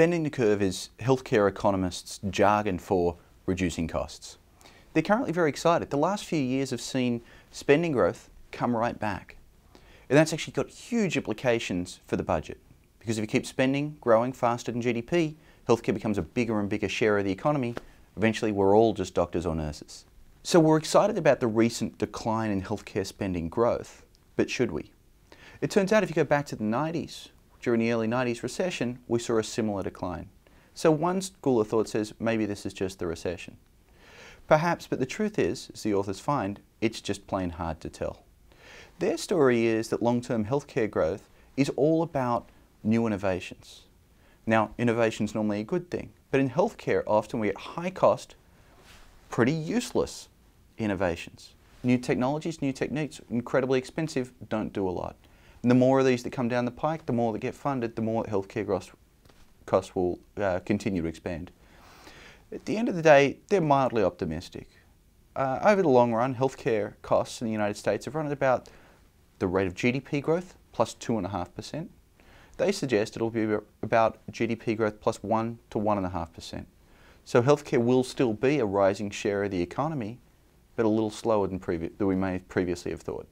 Bending the curve is healthcare economists' jargon for reducing costs. They're currently very excited. The last few years have seen spending growth come right back. And that's actually got huge implications for the budget. Because if you keep spending growing faster than GDP, healthcare becomes a bigger and bigger share of the economy. Eventually, we're all just doctors or nurses. So we're excited about the recent decline in healthcare spending growth, but should we? It turns out if you go back to the 90s, during the early 90s recession, we saw a similar decline. So one school of thought says maybe this is just the recession. Perhaps, but the truth is, as the authors find, it's just plain hard to tell. Their story is that long-term healthcare growth is all about new innovations. Now, innovation is normally a good thing, but in healthcare, often we get high cost, pretty useless innovations. New technologies, new techniques, incredibly expensive, don't do a lot. And the more of these that come down the pike, the more that get funded, the more healthcare costs will uh, continue to expand. At the end of the day, they're mildly optimistic. Uh, over the long run, healthcare costs in the United States have run at about the rate of GDP growth plus 2.5%. They suggest it'll be about GDP growth plus 1 to 1.5%. So healthcare will still be a rising share of the economy, but a little slower than, than we may previously have thought.